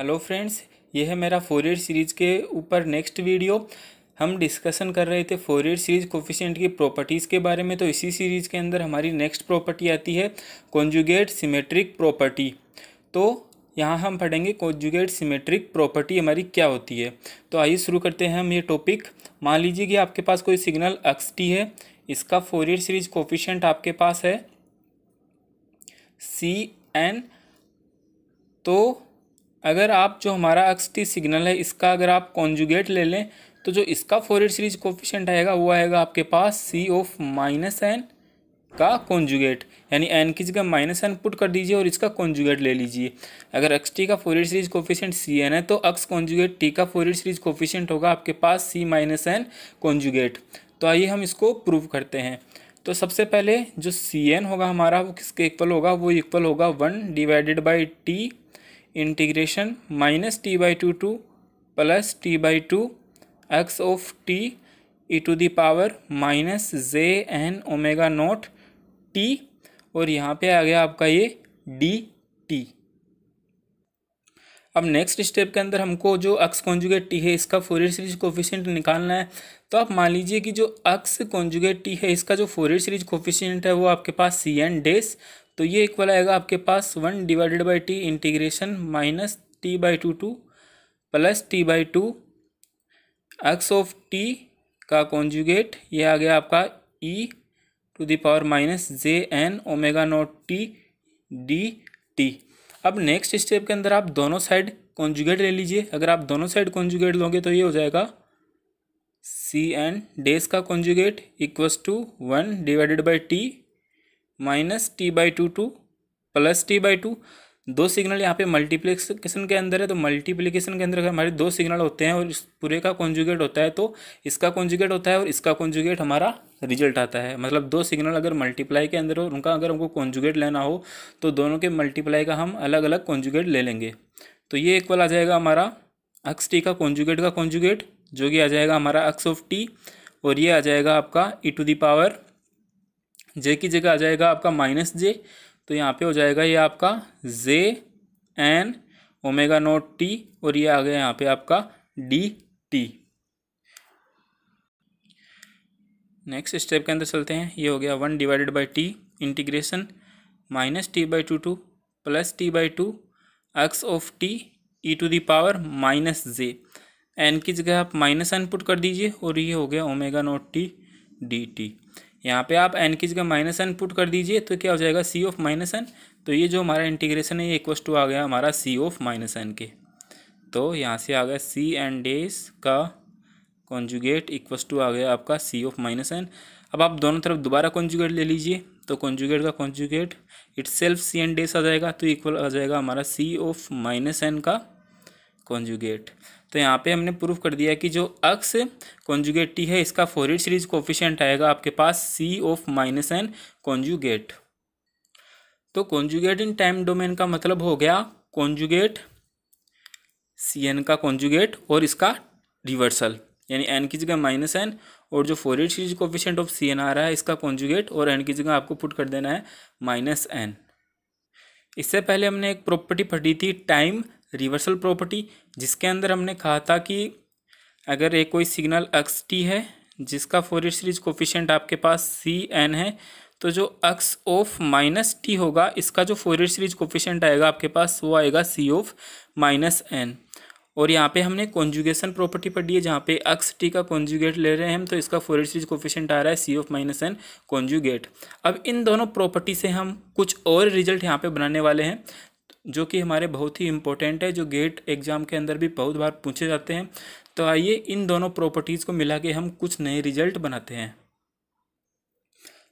Hello friends ये है मेरा फोरियर सीरीज़ के ऊपर नेक्स्ट वीडियो हम डिस्कशन कर रहे थे फोरियर सीरीज़ कोफिशिएंट की प्रॉपर्टीज़ के बारे में तो इसी सीरीज़ के अंदर हमारी नेक्स्ट प्रॉपर्टी आती है कॉन्जुगेट सिमेट्रिक प्रॉपर्टी तो यहाँ हम पढ़ेंगे कॉन्जुगेट सिमेट्रिक प्रॉपर्टी हमारी क्या होती है। तो आइए शुरू करते हैं हम ये टॉपिक मान लीजिए कि आपके पास कोई सिग्नल एक्स टी है, इसका फोरियर सीरीज़ कोफिशियंट आपके पास है सी एन तो अगर आप जो हमारा एक्स टी सिग्नल है, इसका अगर आप कॉन्जुगेट ले लें तो जो इसका फोरियर सीरीज़ कोफिशिएंट आएगा, वो आएगा आपके पास सी ऑफ़ माइनस एन का कॉन्जुगेट यानी एन की जगह माइनस एन पुट कर दीजिए और इसका कॉन्जुगेट ले लीजिए। अगर एक्स टी का Fourier series coefficient c n है तो एक्स कॉन्जुगेट टी का फोरियर सीरीज़ कोफिशिएंट होगा आपके पास सी माइनस एन कॉन्जुगेट तो आइए हम इसको प्रूव करते हैं। तो सबसे पहले जो सी एन होगा हमारा, वो किसके इक्वल होगा? वो इक्वल होगा one divided by t integration minus t by two to plus t by two x of t e to the power minus j n omega naught t और यहाँ पे आ गया आपका ये डी टी अब नेक्स्ट स्टेप के अंदर हमको जो अक्स कॉन्जुगेट टी है, इसका फोरियर सीरीज़ कोफिशियंट निकालना है। तो आप मान लीजिए कि जो अक्स कॉन्जुगेट टी है, इसका जो फोरियर सीरीज़ कोफिशियंट है, वो आपके पास सी एन डेस तो ये इक्वल आएगा आपके पास one divided by t integration minus t by two to plus t by two x of t का कॉन्जुगेट ये आ गया आपका e to the power minus j n omega naught t d t अब next step के अंदर आप दोनों साइड कॉन्जुगेट ले लीजिए। अगर आप दोनों साइड कॉन्जुगेट लोगे तो ये हो जाएगा सी एन डेज़ का conjugate equals to one divided by t minus t by two to plus t by two. दो सिग्नल यहाँ पे मल्टीप्लिकेशन के अंदर है तो मल्टीप्लिकेशन के अंदर हमारे दो सिग्नल होते हैं और इस पूरे का कॉन्जुगेट होता है तो इसका कॉन्जुगेट होता है और इसका कॉन्जुगेट हमारा रिज़ल्ट आता है। मतलब दो सिग्नल अगर मल्टीप्लाई के अंदर हो, उनका अगर हमको कॉन्जुगेट लेना हो तो दोनों के मल्टीप्लाई का हम अलग अलग कॉन्जुगेट ले लेंगे। तो ये इक्वल आ जाएगा हमारा अक्स टी का कॉन्जुगेट का कॉन्जुगेट जो कि आ जाएगा हमारा अक्स ऑफ़ टी और ये आ जाएगा आपका ई टू दी पावर जे की जगह आ जाएगा आपका माइनस जे तो यहाँ पे हो जाएगा ये आपका j n omega naught t और ये आ गया यहाँ पे आपका डी टी नेक्स्ट स्टेप के अंदर चलते हैं। ये हो गया one divided by t integration minus t by two to plus t by two x of t e to the power minus j n की जगह आप माइनस एन पुट कर दीजिए और ये हो गया omega naught t d t यहाँ पे आप एन की जगह माइनस एन पुट कर दीजिए तो क्या हो जाएगा सी ऑफ़ माइनस एन तो ये जो हमारा इंटीग्रेशन है, ये इक्वस टू आ गया हमारा सी ऑफ़ माइनस एन के। तो यहाँ से आ गया सी एन डेज़ का कॉन्जुगेट इक्वस टू आ गया आपका सी ऑफ़ माइनस एन अब आप दोनों तरफ़ दोबारा कॉन्जुगेट ले लीजिए तो कॉन्जुगेट का conjugate itself c n डेज़ आ जाएगा तो इक्वल आ जाएगा हमारा सी ऑफ़ माइनस एन का कॉन्जुगेट तो यहाँ पे हमने प्रूफ कर दिया कि जो अक्स कॉन्जुगेट टी है, इसका फोरियर सीरीज़ कोफिशिएंट आएगा आपके पास c of minus n conjugate तो कॉन्जुगेट इन टाइम डोमेन का मतलब हो गया कॉन्जुगेट सी एन का कॉन्जुगेट और इसका रिवर्सल यानी एन की जगह माइनस एन और जो Fourier series coefficient of c n आ रहा है, इसका कॉन्जुगेट और एन की जगह आपको पुट कर देना है माइनस एन इससे पहले हमने एक प्रॉपर्टी पढ़ी थी टाइम रिवर्सल प्रॉपर्टी, जिसके अंदर हमने कहा था कि अगर एक कोई सिग्नल एक्स टी है, जिसका फोरियर सीरीज़ कोफिशिएंट आपके पास सी एन है तो जो एक्स ऑफ़ माइनस टी होगा, इसका जो फोरियर सीरीज़ कोफिशिएंट आएगा आपके पास, वो आएगा सी ऑफ़ माइनस एन। और यहाँ पे हमने कॉन्जुगेशन प्रॉपर्टी पढ़ी है, जहाँ पे एक्स टी का कॉन्जुगेट ले रहे हैं हम तो इसका फोरियर सीरीज़ कोफिशिएंट आ रहा है c of minus n conjugate. अब इन दोनों प्रॉपर्टी से हम कुछ और रिज़ल्ट यहाँ पे बनाने वाले हैं जो कि हमारे बहुत ही इंपॉर्टेंट है, जो गेट एग्ज़ाम के अंदर भी बहुत बार पूछे जाते हैं। तो आइए इन दोनों प्रॉपर्टीज़ को मिला के हम कुछ नए रिज़ल्ट बनाते हैं।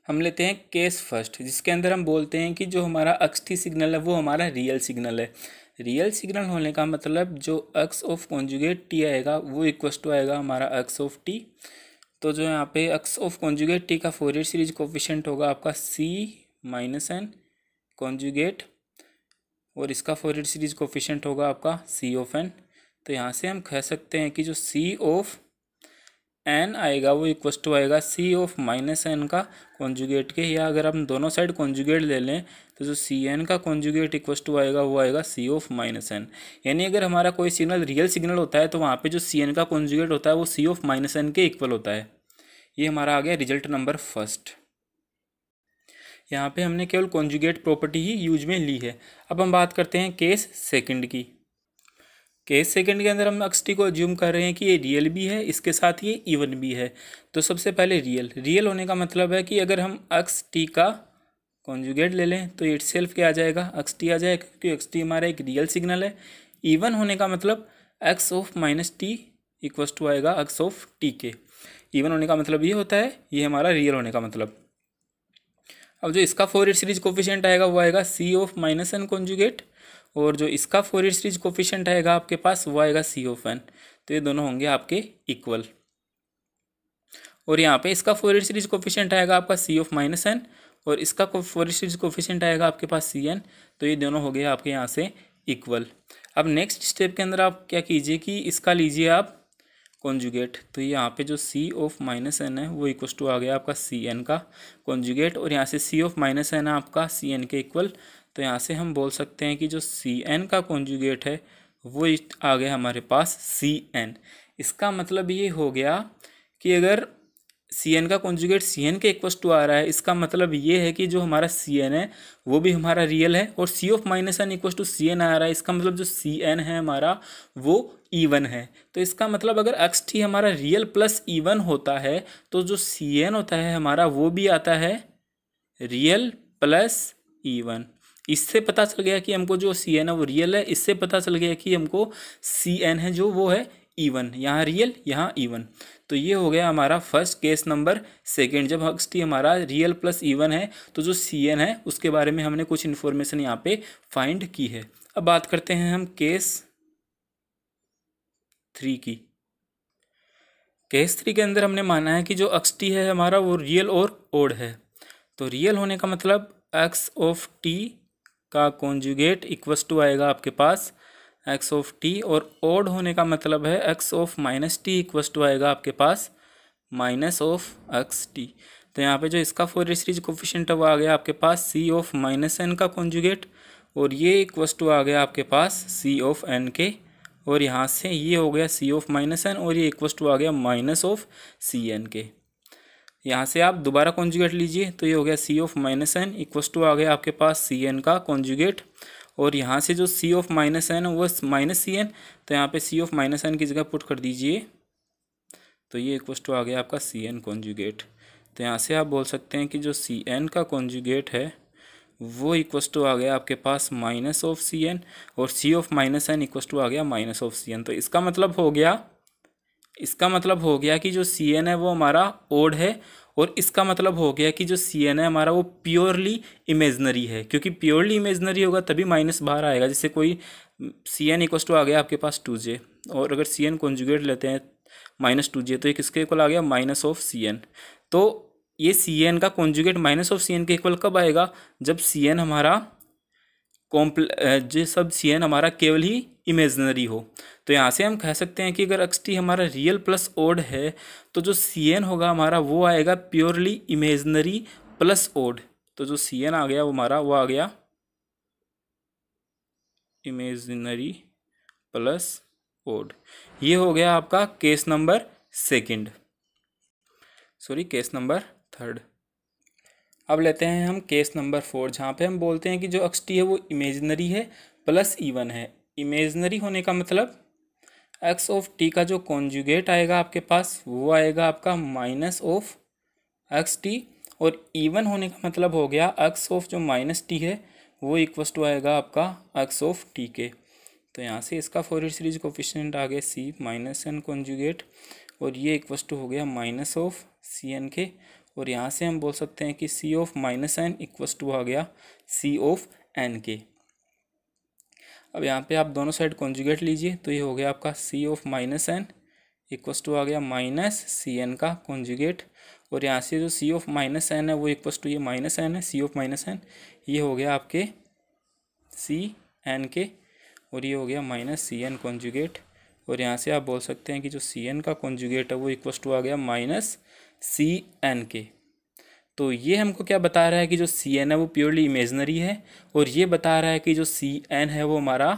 हम लेते हैं केस फ़र्स्ट जिसके अंदर हम बोलते हैं कि जो हमारा अक्सटी सिग्नल है, वो हमारा रियल सिग्नल है। रियल सिग्नल होने का मतलब जो एक्स ऑफ़ कॉन्जुगेट टी आएगा, वो इक्वस टू आएगा हमारा एक्स ऑफ़ टी तो जो यहाँ पे एक्स ऑफ़ कॉन्जुगेट टी का फोरियर सीरीज़ कोफिशेंट होगा आपका सी माइनस एन कॉन्जुगेट और इसका फोरियर सीरीज़ कोफिशेंट होगा आपका सी ऑफ़ एन तो यहाँ से हम कह सकते हैं कि जो सी ऑफ़ एन आएगा, वो इक्वस टू आएगा सी ऑफ़ माइनस एन का कॉन्जुगेट के। या अगर हम दोनों साइड कॉन्जुगेट ले लें तो जो सी एन का कॉन्जुगेट इक्वस टू आएगा, वो आएगा सी ऑफ़ माइनस एन यानी अगर हमारा कोई सिग्नल रियल सिग्नल होता है तो वहाँ पे जो सी एन का कॉन्जुगेट होता है, वो सी ऑफ़ माइनस एन के इक्वल होता है। ये हमारा आ गया रिज़ल्ट नंबर फ़र्स्ट यहाँ पे हमने केवल कॉन्जुगेट प्रॉपर्टी ही यूज़ में ली है। अब हम बात करते हैं केस सेकंड की। केस सेकंड के अंदर हम एक्स टी को अज्यूम कर रहे हैं कि ये रियल भी है, इसके साथ ये इवन भी है। तो सबसे पहले रियल रियल होने का मतलब है कि अगर हम एक्स टी का कॉन्जुगेट ले लें तो इट सेल्फ क्या आ जाएगा? एक्स टी आ जाएगा, क्योंकि एक्स टी हमारा एक रियल सिग्नल है। इवन होने का मतलब x of minus t equals to आएगा एक्स ऑफ़ टी के इवन होने का मतलब ये होता है, ये हमारा रियल होने का मतलब। अब जो इसका फोर सीरीज़ कोफिशियंट आएगा, वो आएगा c of minus n conjugate और जो इसका फोर सीरीज़ कोफिशियंट आएगा आपके पास, वो आएगा सी ऑफ़ एन तो ये दोनों होंगे आपके इक्वल और यहाँ पे इसका फोर सीरीज़ कोफिशियंट आएगा आपका सी ऑफ़ माइनस एन और इसका फोर सीरीज़ कोफिशियंट आएगा आपके पास सी एन तो ये दोनों हो गए आपके यहाँ से इक्वल अब नेक्स्ट स्टेप के अंदर आप क्या कीजिए कि इसका लीजिए आप कॉन्जुगेट तो यहाँ पे जो सी ऑफ़ माइनस एन है, वो इक्वस टू आ गया आपका सी एन का कॉन्जुगेट और यहाँ से सी ऑफ़ माइनस एन है आपका सी एन के इक्वल तो यहाँ से हम बोल सकते हैं कि जो सी एन का कॉन्जुगेट है, वो आ गया हमारे पास सी एन इसका मतलब ये हो गया कि अगर सी एन का कॉन्जुगेट सी एन के इक्वस टू आ रहा है, इसका मतलब ये है कि जो हमारा सी एन है, वो भी हमारा रियल है और c of minus n equals to c n आ रहा है। इसका मतलब जो सी एन है हमारा, वो ईवन है। तो इसका मतलब अगर एक्स टी हमारा रियल प्लस ईवन होता है तो जो सी एन होता है हमारा, वो भी आता है रियल प्लस ईवन इससे पता चल गया कि हमको जो सी एन है वो रियल है, इससे पता चल गया कि हमको सी एन है जो वो है ईवन यहाँ रियल यहाँ ईवन तो ये हो गया हमारा फ़र्स्ट केस नंबर सेकेंड जब हक्स टी हमारा रियल प्लस ईवन है तो जो सी एन है, उसके बारे में हमने कुछ इन्फॉर्मेशन यहाँ पे फाइंड की है. अब बात करते हैं हम केस थ्री की. केस थ्री के अंदर हमने माना है कि जो एक्स टी है हमारा, वो रियल और ओड है. तो रियल होने का मतलब एक्स ऑफ़ टी का कॉन्जुगेट इक्वस टू आएगा आपके पास. एक्स ऑफ़ टी और ओड होने का मतलब है x of minus t equals to आएगा आपके पास माइनस ऑफ़ एक्स टी तो यहाँ पे जो इसका फोर सीरीज़ कोफिशेंट है, वो आ गया आपके पास सी ऑफ़ माइनस एन का कॉन्जुगेट और ये इक्वस टू आ गया आपके पास सी ऑफ़ एन के। और यहाँ से ये हो गया सी ऑफ़ माइनस एन और ये इक्वस टू आ गया माइनस ऑफ़ सी एन के। यहाँ से आप दोबारा कॉन्जुगेट लीजिए तो ये हो गया c of minus n equals to आ गया आपके पास सी एन का कॉन्जुगेट और यहाँ से जो सी ऑफ़ माइनस एन वो माइनस सी एन तो यहाँ पे सी ऑफ़ माइनस एन की जगह पुट कर दीजिए। तो ये इक्वस टू आ गया आपका सी एन कॉन्जुगेट तो यहाँ से आप बोल सकते हैं कि जो सी एन का कॉन्जुगेट है, वो इक्वस टू आ गया आपके पास माइनस ऑफ़ सी एन और c of minus n equals to आ गया माइनस ऑफ़ सी एन तो इसका मतलब हो गया इसका मतलब हो गया कि जो सी एन है वो हमारा ओड है और इसका मतलब हो गया कि जो सी एन है हमारा वो प्योरली इमेजनरी है। क्योंकि प्योरली इमेजनरी होगा तभी माइनस बाहर आएगा जैसे कोई सी एन इक्वस टू आ गया आपके पास टू जे और अगर सी एन कॉन्जुगेट लेते हैं माइनस टू जे तो ये किसके इक्वल आ गया? माइनस ऑफ़ सी एन तो ये सी एन का conjugate minus of c n के इक्वल कब आएगा? जब सी एन हमारा कॉम्प्ल जो सब सी एन हमारा केवल ही इमेजनरी हो। तो यहाँ से हम कह सकते हैं कि अगर एक्स टी हमारा रियल प्लस ओड है तो जो सी एन होगा हमारा वो आएगा प्योरली इमेजनरी प्लस ओड तो जो सी एन आ गया वो हमारा, वो आ गया इमेजनरी प्लस ओड ये हो गया आपका case number second sorry case number third अब लेते हैं हम केस नंबर फोर जहाँ पे हम बोलते हैं कि जो एक्स टी है वो इमेजनरी है प्लस ईवन है. इमेजनरी होने का मतलब एक्स ऑफ़ टी का जो कॉन्जुगेट आएगा आपके पास, वो आएगा आपका माइनस ऑफ़ एक्स टी, और इवन होने का मतलब हो गया एक्स ऑफ़ जो माइनस टी है, वो इक्वस टू आएगा आपका एक्स ऑफ़ टी के। तो यहाँ से इसका फोर सीरीज़ कोफिशेंट आ गया सी माइनस एन कॉन्जुगेट और ये इक्वस टू हो गया माइनस ऑफ़ सी एन के। और यहाँ से हम बोल सकते हैं कि c of minus n equals to आ गया सी ऑफ़ एन के। अब यहाँ पे आप दोनों साइड कॉन्जुगेट लीजिए तो ये हो गया आपका C of minus N equals to आ गया माइनस सी एन का कॉन्जुगेट और यहाँ से जो सी ऑफ़ माइनस एन है, वो इक्वस टू ये माइनस एन है सी ऑफ़ माइनस एन ये हो गया आपके सी एन के, और ये हो गया माइनस सी एन कॉन्जुगेट और यहाँ से आप बोल सकते हैं कि जो सी एन का कॉन्जुगेट है, वो इक्वस टू आ गया माइनस सी एन के। तो ये हमको क्या बता रहा है कि जो सी एन है वो प्योरली इमेजनरी है और ये बता रहा है कि जो सी एन है वो हमारा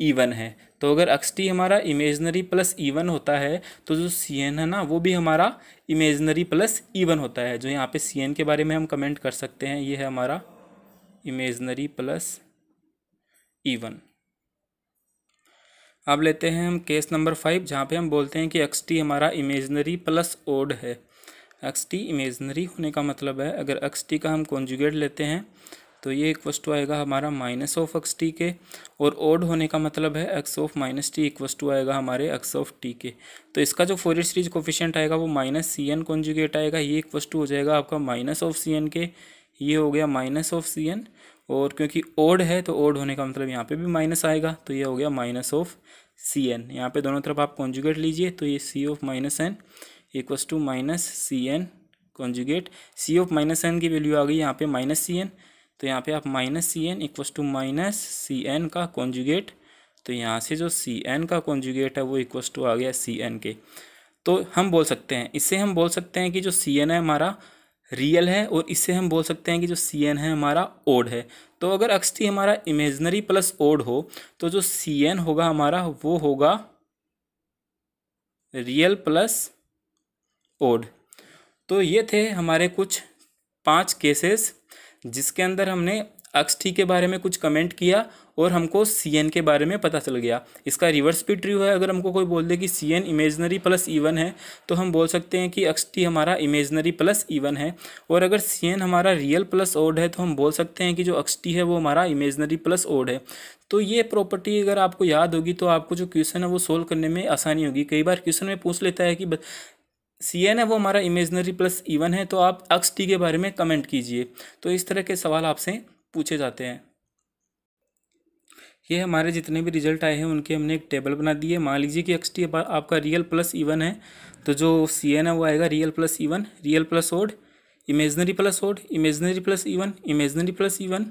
ईवन है। तो अगर एक्स टी हमारा इमेजनरी प्लस इवन होता है तो जो सी एन है ना, वो भी हमारा इमेजनरी प्लस ईवन होता है। जो यहाँ पे सी एन के बारे में हम कमेंट कर सकते हैं, ये है हमारा इमेजनरी प्लस ईवन अब लेते हैं हम केस नंबर फाइव जहाँ पे हम बोलते हैं कि एक्स टी हमारा इमेजनरी प्लस ओड है। एक्स टी इमेजनरी होने का मतलब है, अगर एक्स टी का हम कॉन्जुगेट लेते हैं तो ये इक्वस टू आएगा हमारा माइनस ऑफ़ एक्स टी के, और ओड होने का मतलब है X of minus T equals to आएगा हमारे एक्स ऑफ़ टी के। तो इसका जो फोरियर सीरीज़ कोफिशियंट आएगा, वो माइनस सी एन कॉन्जुगेट आएगा, ये इक्वस टू हो जाएगा आपका माइनस ऑफ़ सी एन के, ये हो गया माइनस ऑफ़ सी एन और क्योंकि ओड है तो ओड होने का मतलब यहाँ पे भी माइनस आएगा तो ये हो गया माइनस ऑफ़ सी एन यहाँ पर दोनों तरफ़ आप कॉन्जुगेट लीजिए तो ये C of minus N equals to minus C N conjugate C of minus N की वैल्यू आ गई यहाँ पे माइनस सी एन तो यहाँ पे आप minus C N equals to minus C N का कॉन्जुगेट तो यहाँ से जो सी एन का कॉन्जुगेट है वो इक्वस टू आ गया सी एन के। तो हम बोल सकते हैं, इससे हम बोल सकते हैं कि जो सी एन है हमारा रियल है और इससे हम बोल सकते हैं कि जो सी एन है हमारा ओड है। तो अगर एक्स टी हमारा इमेजनरी प्लस ओड हो तो जो सी एन होगा हमारा वो होगा रियल प्लस ओड तो ये थे हमारे कुछ पाँच केसेस जिसके अंदर हमने एक्स टी के बारे में कुछ कमेंट किया और हमको सी एन के बारे में पता चल गया। इसका रिवर्स भी ट्रू है। अगर हमको कोई बोल दे कि C N imaginary plus even है तो हम बोल सकते हैं कि एक्स टी हमारा इमेजनरी प्लस ईवन है। और अगर सी एन हमारा रियल प्लस ओड है तो हम बोल सकते हैं कि जो एक्स टी है, वो हमारा इमेजनरी प्लस ओड है। तो ये प्रॉपर्टी अगर आपको याद होगी तो आपको जो क्वेश्चन है, वो सोल्व करने में आसानी होगी। कई बार क्वेश्चन में पूछ लेता है कि सी एन है, वो हमारा इमेजनरी प्लस इवन है तो आप अक्स टी के बारे में कमेंट कीजिए। तो इस तरह के सवाल आपसे पूछे जाते हैं। ये हमारे जितने भी रिज़ल्ट आए हैं, उनके हमने एक टेबल बना दी है मान लीजिए कि एक्स टी आपका रियल प्लस इवन है तो जो सी एन है, वो आएगा real plus even real plus odd imaginary plus odd imaginary plus even imaginary plus even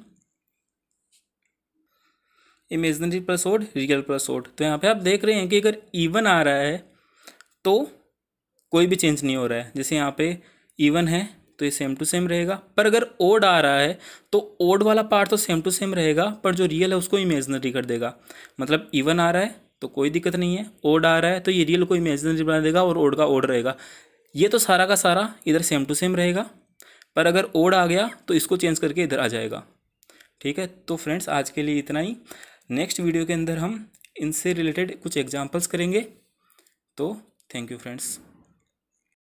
imaginary plus odd real plus odd तो यहाँ पे आप देख रहे हैं कि अगर इवन आ रहा है तो कोई भी चेंज नहीं हो रहा है। जैसे यहाँ पे इवन है तो ये सेम टू सेम रहेगा। पर अगर ओड आ रहा है तो ओड वाला पार्ट तो सेम टू सेम रहेगा, पर जो रियल है उसको इमेजनरी कर देगा। मतलब इवन आ रहा है तो कोई दिक्कत नहीं है। ओड आ रहा है तो ये रियल को इमेजनरी बना देगा और ओड का ओड रहेगा। ये तो सारा का सारा इधर सेम टू सेम रहेगा। पर अगर ओड आ गया तो इसको चेंज करके इधर आ जाएगा। ठीक है? तो फ्रेंड्स आज के लिए इतना ही। नेक्स्ट वीडियो के अंदर हम इनसे रिलेटेड कुछ एग्जाम्पल्स करेंगे। तो थैंक यू फ्रेंड्स